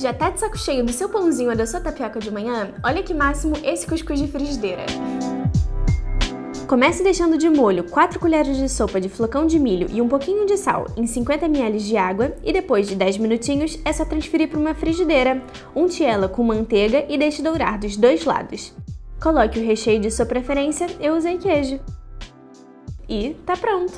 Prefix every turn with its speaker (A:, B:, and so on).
A: Já tá de saco cheio do seu pãozinho ou da sua tapioca de manhã? Olha que máximo esse cuscuz de frigideira. Comece deixando de molho 4 colheres de sopa de flocão de milho e um pouquinho de sal em 50 ml de água e depois de 10 minutinhos é só transferir para uma frigideira. Unte ela com manteiga e deixe dourar dos dois lados. Coloque o recheio de sua preferência, eu usei queijo. E tá pronto!